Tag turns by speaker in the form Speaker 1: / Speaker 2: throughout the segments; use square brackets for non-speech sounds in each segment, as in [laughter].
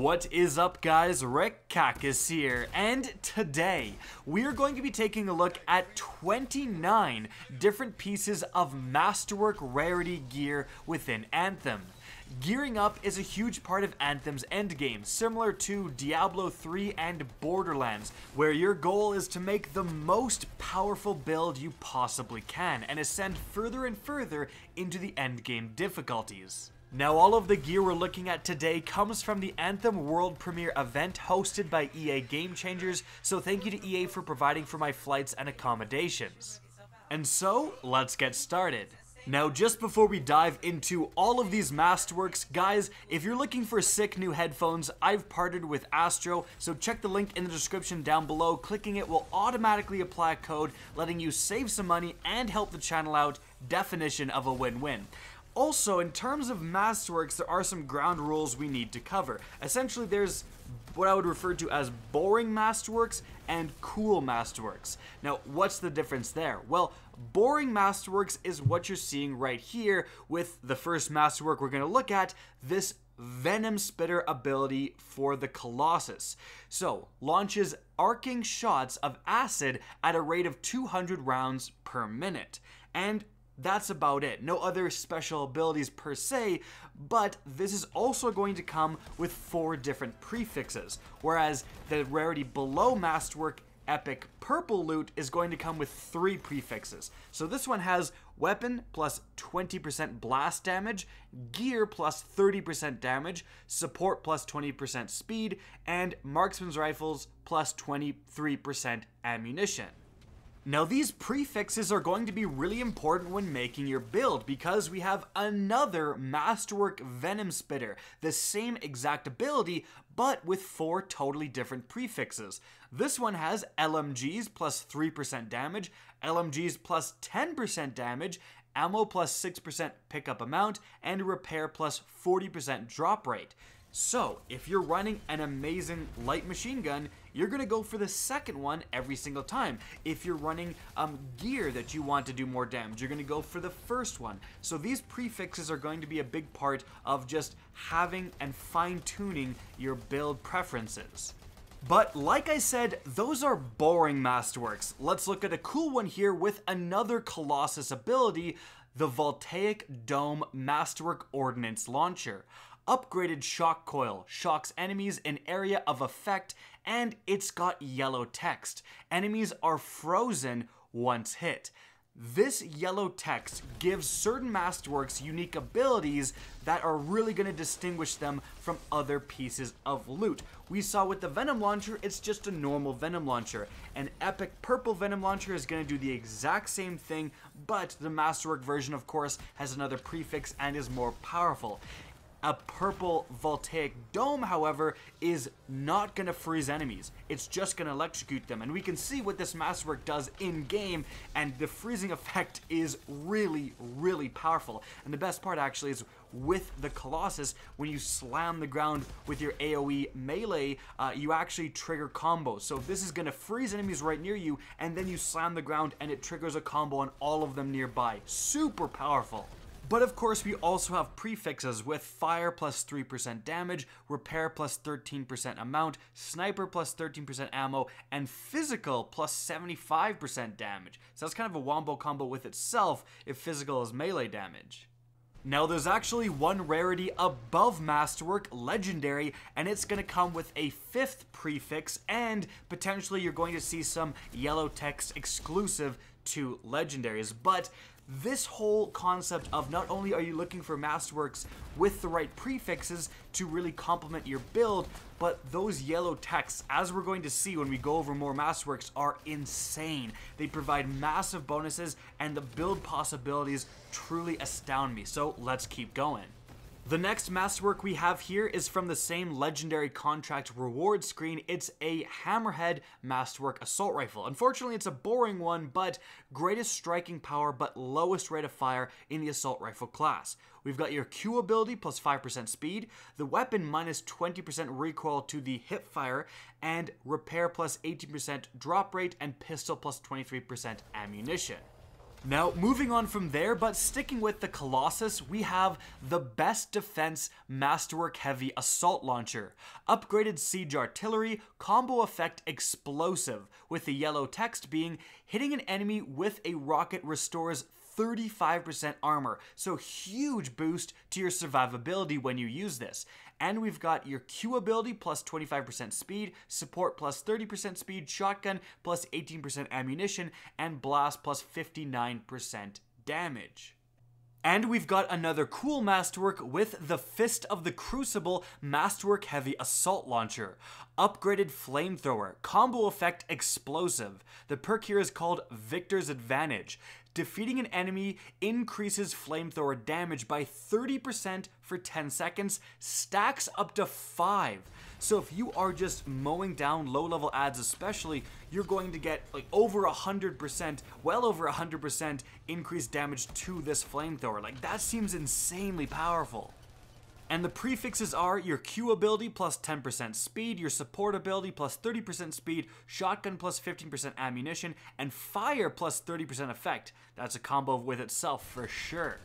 Speaker 1: What is up guys, Rick Kackis here, and today we are going to be taking a look at 29 different pieces of Masterwork rarity gear within Anthem. Gearing up is a huge part of Anthem's endgame, similar to Diablo 3 and Borderlands, where your goal is to make the most powerful build you possibly can and ascend further and further into the endgame difficulties. Now all of the gear we're looking at today comes from the Anthem World Premiere event hosted by EA Game Changers, so thank you to EA for providing for my flights and accommodations. And so, let's get started. Now, just before we dive into all of these masterworks, guys, if you're looking for sick new headphones, I've partnered with Astro, so check the link in the description down below. Clicking it will automatically apply a code, letting you save some money and help the channel out. Definition of a win-win. Also, in terms of Masterworks, there are some ground rules we need to cover. Essentially, there's what I would refer to as boring Masterworks and cool Masterworks. Now, what's the difference there? Well, boring Masterworks is what you're seeing right here with the first Masterwork we're going to look at, this Venom Spitter ability for the Colossus. So, launches arcing shots of acid at a rate of 200 rounds per minute. And that's about it. No other special abilities per se, but this is also going to come with four different prefixes, whereas the rarity below Masterwork Epic Purple Loot is going to come with three prefixes. So this one has Weapon plus 20% blast damage, Gear plus 30% damage, Support plus 20% speed, and Marksman's Rifles plus 23% ammunition. Now these prefixes are going to be really important when making your build because we have another Masterwork Venom Spitter, the same exact ability but with four totally different prefixes. This one has LMGs plus 3% damage, LMGs plus 10% damage, ammo plus 6% pickup amount, and repair plus 40% drop rate. So, if you're running an amazing light machine gun, you're to go for the second one every single time. If you're running um, gear that you want to do more damage, you're to go for the first one. So these prefixes are going to be a big part of just having and fine-tuning your build preferences. But like I said, those are boring masterworks. Let's look at a cool one here with another Colossus ability, the Voltaic Dome Masterwork Ordnance Launcher upgraded shock coil, shocks enemies in area of effect, and it's got yellow text. Enemies are frozen once hit. This yellow text gives certain Masterworks unique abilities that are really going to distinguish them from other pieces of loot. We saw with the Venom Launcher, it's just a normal Venom Launcher. An epic purple Venom Launcher is going to do the exact same thing, but the Masterwork version, of course, has another prefix and is more powerful. A purple voltaic dome, however, is not going to freeze enemies. It's just going to electrocute them. And we can see what this masterwork does in-game, and the freezing effect is really, really powerful. And the best part, actually, is with the Colossus, when you slam the ground with your AoE melee, uh, you actually trigger combos. So this is to freeze enemies right near you, and then you slam the ground, and it triggers a combo on all of them nearby. Super powerful. But of course, we also have prefixes with fire plus 3% damage, repair plus 13% amount, sniper plus 13% ammo, and physical plus 75% damage. So that's kind of a wombo combo with itself if physical is melee damage. Now there's actually one rarity above Masterwork, Legendary, and it's going to come with a fifth prefix and potentially you're going to see some yellow text exclusive to Legendaries. But this whole concept of not only are you looking for masterworks with the right prefixes to really complement your build, but those yellow texts, as we're going to see when we go over more masterworks, are insane. They provide massive bonuses, and the build possibilities truly astound me. So let's keep going. The next masterwork we have here is from the same legendary contract reward screen. It's a Hammerhead Masterwork Assault Rifle. Unfortunately, it's a boring one, but greatest striking power but lowest rate of fire in the Assault Rifle class. We've got your Q ability plus 5% speed, the weapon minus 20% recoil to the hip fire, and repair plus 18% drop rate, and pistol plus 23% ammunition. Now, moving on from there, but sticking with the Colossus, we have the best defense Masterwork Heavy Assault Launcher. Upgraded Siege Artillery, combo effect explosive, with the yellow text being hitting an enemy with a rocket restores 35% armor, so huge boost to your survivability when you use this. And we've got your Q ability plus 25% speed, support plus 30% speed, shotgun plus 18% ammunition, and blast plus 59% damage. And we've got another cool Masterwork with the Fist of the Crucible Masterwork Heavy Assault Launcher. Upgraded Flamethrower, combo effect explosive. The perk here is called Victor's Advantage. Defeating an enemy increases flamethrower damage by 30% for 10 seconds, stacks up to 5. So if you are just mowing down low level ads especially, you're going to get like over 100%, well over 100% increased damage to this flamethrower. Like that seems insanely powerful. And the prefixes are your Q ability plus 10% speed, your support ability plus 30% speed, shotgun plus 15% ammunition, and fire plus 30% effect. That's a combo with itself for sure.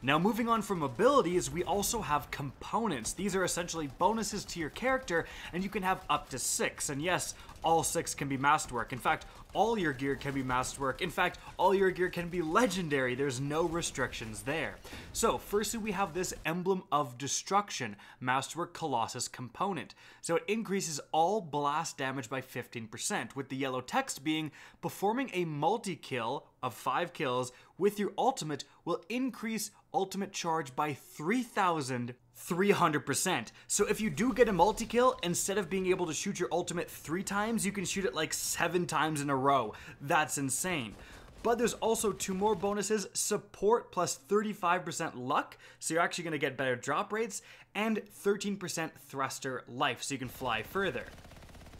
Speaker 1: Now moving on from abilities, we also have components. These are essentially bonuses to your character, and you can have up to six. And yes, all six can be masterwork. In fact, all your gear can be masterwork. In fact, all your gear can be legendary. There's no restrictions there. So firstly, we have this Emblem of Destruction, Masterwork Colossus component. So it increases all blast damage by 15%, with the yellow text being, performing a multi-kill of 5 kills with your ultimate will increase ultimate charge by 3,000 300%. So if you do get a multi-kill, instead of being able to shoot your ultimate three times, you can shoot it like seven times in a row. That's insane. But there's also two more bonuses, support plus 35% luck, so you're actually gonna get better drop rates, and 13% thruster life, so you can fly further.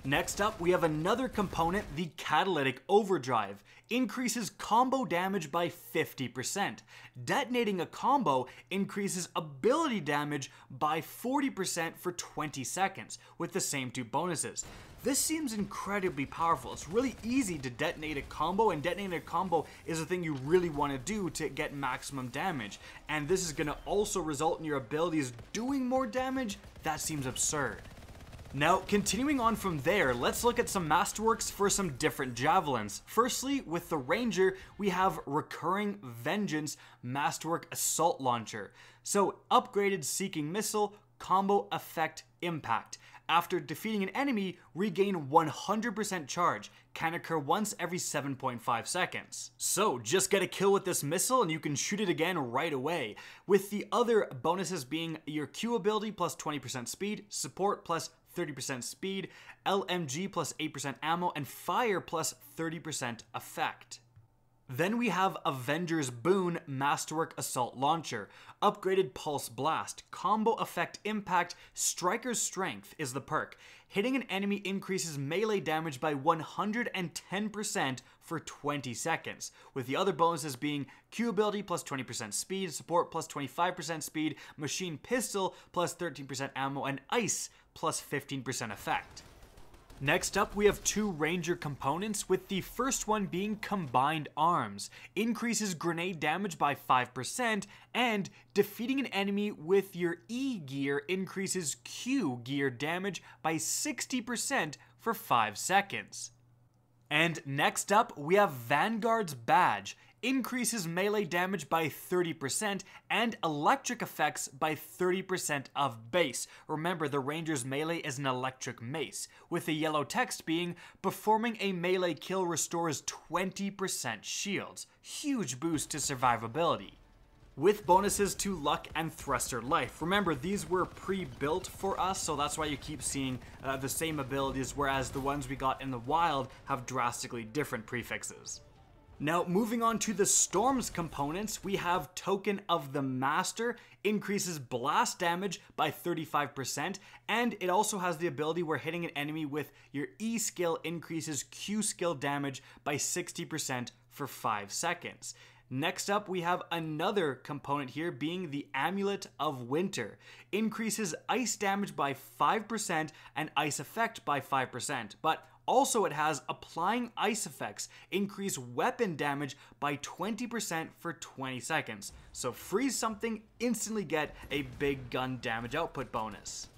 Speaker 1: Next up, we have another component, the Catalytic Overdrive. Increases combo damage by 50%. Detonating a combo increases ability damage by 40% for 20 seconds, with the same two bonuses. This seems incredibly powerful. It's really easy to detonate a combo, and detonating a combo is a thing you really want to do to get maximum damage. And this is going to also result in your abilities doing more damage? That seems absurd. Now, continuing on from there, let's look at some masterworks for some different javelins. Firstly, with the Ranger, we have Recurring Vengeance Masterwork Assault Launcher. So, upgraded Seeking Missile, combo effect impact. After defeating an enemy, regain 100% charge. Can occur once every 7.5 seconds. So just get a kill with this missile and you can shoot it again right away. With the other bonuses being your Q ability plus 20% speed, support plus 30% speed, LMG plus 8% ammo, and fire plus 30% effect. Then we have Avengers Boon Masterwork Assault Launcher. Upgraded Pulse Blast. Combo Effect Impact. Striker's Strength is the perk. Hitting an enemy increases melee damage by 110% for 20 seconds, with the other bonuses being Q ability plus 20% speed, support plus 25% speed, machine pistol plus 13% ammo, and ice plus 15% effect. Next up, we have two ranger components, with the first one being combined arms. Increases grenade damage by 5%, and defeating an enemy with your E gear increases Q gear damage by 60% for 5 seconds. And next up, we have Vanguard's Badge increases melee damage by 30% and electric effects by 30% of base. Remember, the Ranger's melee is an electric mace, with the yellow text being performing a melee kill restores 20% shields. Huge boost to survivability with bonuses to luck and thruster life. Remember, these were pre-built for us, so that's why you keep seeing uh, the same abilities, whereas the ones we got in the wild have drastically different prefixes. Now, moving on to the Storms components, we have Token of the Master, increases blast damage by 35%, and it also has the ability where hitting an enemy with your E skill increases Q skill damage by 60% for 5 seconds. Next up, we have another component here being the Amulet of Winter. Increases ice damage by 5% and ice effect by 5%, but Also, it has applying ice effects, increase weapon damage by 20% for 20 seconds. So freeze something, instantly get a big gun damage output bonus.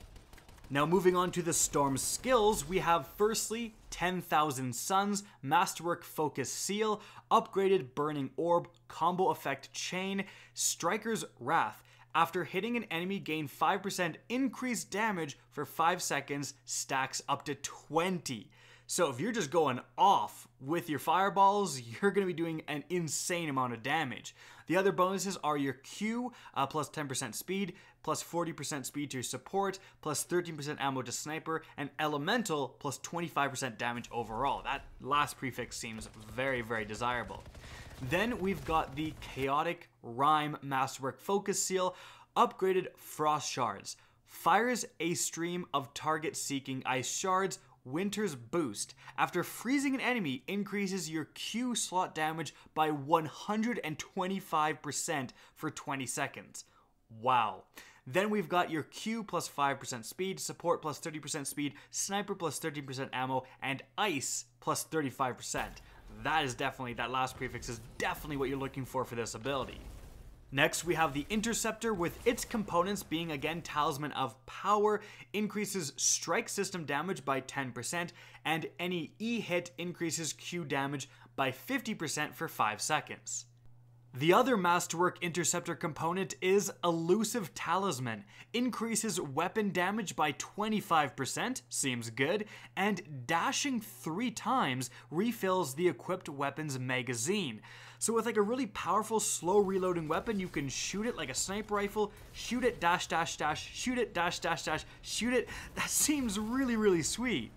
Speaker 1: Now moving on to the Storm skills, we have firstly 10,000 Suns, Masterwork Focus Seal, Upgraded Burning Orb, Combo Effect Chain, Striker's Wrath. After hitting an enemy, gain 5% increased damage for 5 seconds, stacks up to 20. So if you're just going off with your fireballs, you're going to be doing an insane amount of damage. The other bonuses are your Q uh, plus 10% speed, plus 40% speed to your support, plus 13% ammo to sniper, and elemental plus 25% damage overall. That last prefix seems very, very desirable. Then we've got the Chaotic Rime Masterwork Focus Seal, upgraded Frost Shards. Fires a stream of target seeking ice shards Winter's Boost. After freezing an enemy, increases your Q slot damage by 125% for 20 seconds. Wow. Then we've got your Q plus 5% speed, support plus 30% speed, sniper plus 13% ammo, and ice plus 35%. That is definitely, that last prefix is definitely what you're looking for for this ability. Next, we have the Interceptor with its components being again Talisman of Power, increases strike system damage by 10%, and any E hit increases Q damage by 50% for 5 seconds. The other Masterwork Interceptor component is Elusive Talisman. Increases weapon damage by 25%, seems good, and dashing three times refills the equipped weapon's magazine. So with like a really powerful slow reloading weapon, you can shoot it like a sniper rifle, shoot it, dash, dash, dash, shoot it, dash, dash, dash, shoot it. That seems really, really sweet.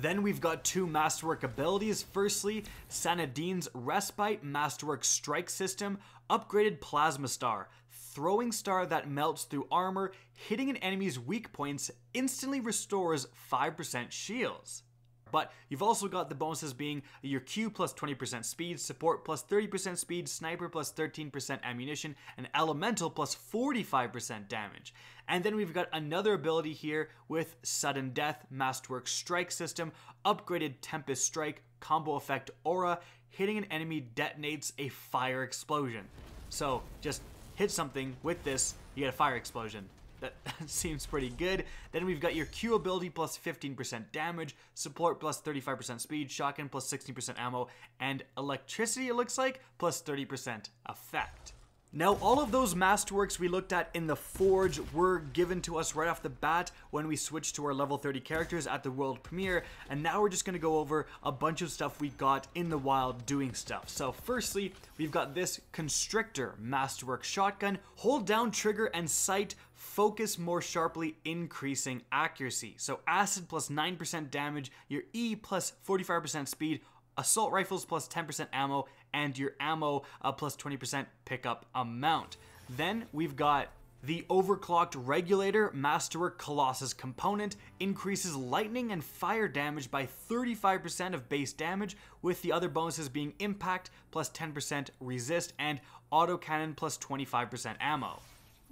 Speaker 1: Then we've got two Masterwork abilities. Firstly, Sanadine's Respite Masterwork Strike System, upgraded Plasma Star. Throwing star that melts through armor, hitting an enemy's weak points instantly restores 5% shields. But you've also got the bonuses being your Q plus 20% speed, support plus 30% speed, sniper plus 13% ammunition, and elemental plus 45% damage. And then we've got another ability here with sudden death, masterwork strike system, upgraded tempest strike, combo effect aura, hitting an enemy detonates a fire explosion. So just hit something with this, you get a fire explosion. [laughs] That seems pretty good. Then we've got your Q ability plus 15% damage, support plus 35% speed, shotgun plus 16% ammo, and electricity, it looks like, plus 30% effect. Now, all of those masterworks we looked at in the Forge were given to us right off the bat when we switched to our level 30 characters at the world premiere, and now we're just going to go over a bunch of stuff we got in the wild doing stuff. So firstly, we've got this Constrictor Masterwork Shotgun. Hold down trigger and sight, focus more sharply, increasing accuracy. So acid plus 9% damage, your E plus 45% speed, assault rifles plus 10% ammo, and your ammo uh, plus 20% pickup amount. Then we've got the overclocked regulator Masterwork Colossus component increases lightning and fire damage by 35% of base damage, with the other bonuses being impact plus 10% resist and autocannon plus 25% ammo.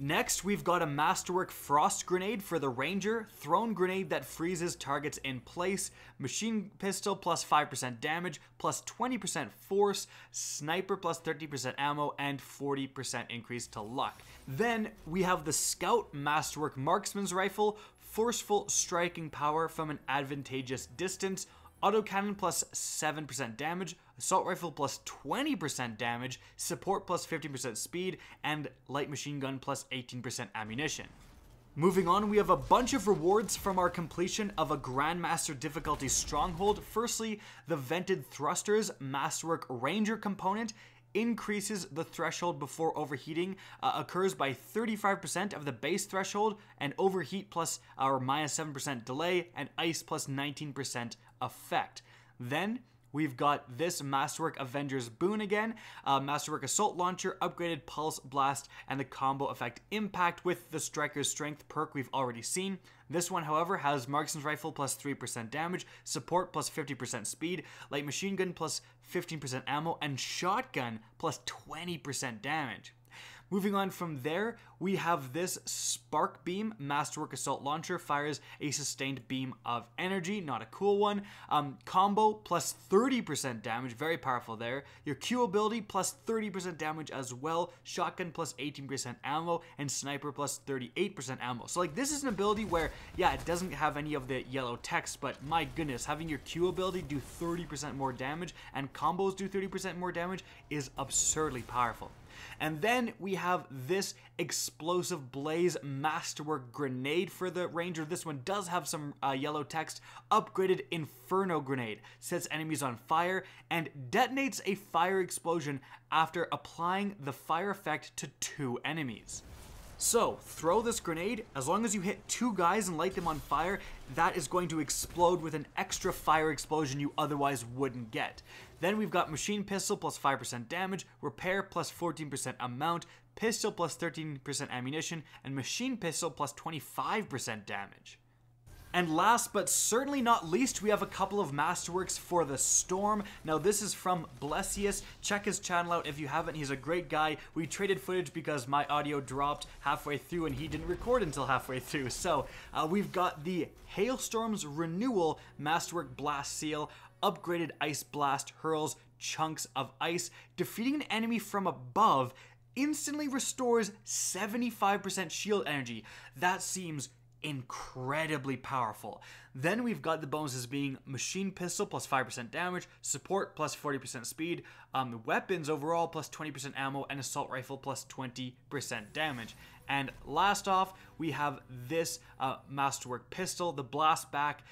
Speaker 1: Next, we've got a Masterwork Frost Grenade for the Ranger, Thrown Grenade that freezes targets in place, Machine Pistol plus 5% damage, plus 20% force, Sniper plus 30% ammo, and 40% increase to luck. Then, we have the Scout Masterwork Marksman's Rifle, Forceful Striking Power from an Advantageous Distance, Autocannon plus 7% damage, Assault Rifle plus 20% damage, Support plus 15% speed, and Light Machine Gun plus 18% ammunition. Moving on, we have a bunch of rewards from our completion of a Grandmaster difficulty stronghold. Firstly, the Vented Thrusters Masterwork Ranger component increases the threshold before overheating, uh, occurs by 35% of the base threshold, and overheat plus our minus 7% delay, and ice plus 19% effect. Then We've got this Masterwork Avengers Boon again, uh, Masterwork Assault Launcher, upgraded Pulse Blast, and the combo effect Impact with the Striker's Strength perk we've already seen. This one, however, has Marksman's Rifle plus 3% damage, Support plus 50% speed, Light Machine Gun plus 15% ammo, and Shotgun plus 20% damage. Moving on from there, we have this Spark Beam Masterwork Assault Launcher fires a sustained beam of energy, not a cool one. Um, combo plus 30% damage, very powerful there. Your Q ability plus 30% damage as well. Shotgun plus 18% ammo, and Sniper plus 38% ammo. So like this is an ability where, yeah, it doesn't have any of the yellow text, but my goodness, having your Q ability do 30% more damage and combos do 30% more damage is absurdly powerful. And then we have this explosive blaze masterwork grenade for the ranger. This one does have some uh, yellow text. Upgraded Inferno grenade sets enemies on fire and detonates a fire explosion after applying the fire effect to two enemies. So, throw this grenade. As long as you hit two guys and light them on fire, that is going to explode with an extra fire explosion you otherwise wouldn't get. Then we've got Machine Pistol plus 5% damage, Repair plus 14% amount, Pistol plus 13% ammunition, and Machine Pistol plus 25% damage. And last but certainly not least, we have a couple of masterworks for the Storm. Now, this is from Blessious. Check his channel out if you haven't. He's a great guy. We traded footage because my audio dropped halfway through and he didn't record until halfway through. So, uh, we've got the Hailstorm's Renewal Masterwork Blast Seal. Upgraded Ice Blast hurls chunks of ice. Defeating an enemy from above instantly restores 75% shield energy. That seems incredibly powerful. Then we've got the bonuses being machine pistol plus 5% damage, support plus 40% speed, um, weapons overall plus 20% ammo, and assault rifle plus 20% damage. And last off, we have this uh, masterwork pistol, the blast back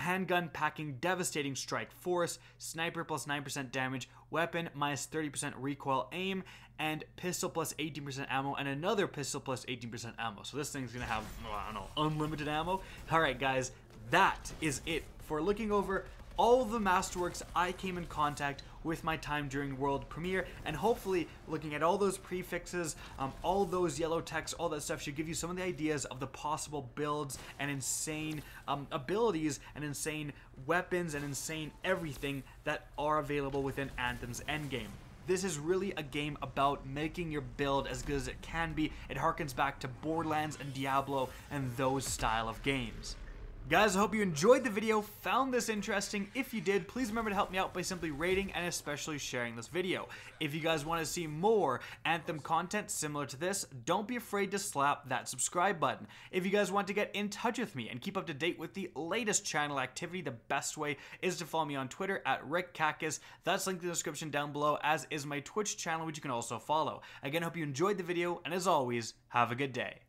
Speaker 1: handgun packing devastating strike force, sniper plus 9% damage, weapon minus 30% recoil aim, and pistol plus 18% ammo, and another pistol plus 18% ammo. So this thing's gonna have, I don't know, unlimited ammo. All right, guys, that is it for looking over all the masterworks I came in contact with my time during world premiere and hopefully looking at all those prefixes um, all those yellow text all that stuff should give you some of the ideas of the possible builds and insane um, abilities and insane weapons and insane everything that are available within Anthem's endgame this is really a game about making your build as good as it can be. It harkens back to Borderlands and Diablo and those style of games. Guys, I hope you enjoyed the video, found this interesting. If you did, please remember to help me out by simply rating and especially sharing this video. If you guys want to see more Anthem content similar to this, don't be afraid to slap that subscribe button. If you guys want to get in touch with me and keep up to date with the latest channel activity, the best way is to follow me on Twitter at RickKackis. That's linked in the description down below, as is my Twitch channel, which you can also follow. Again, hope you enjoyed the video, and as always, have a good day.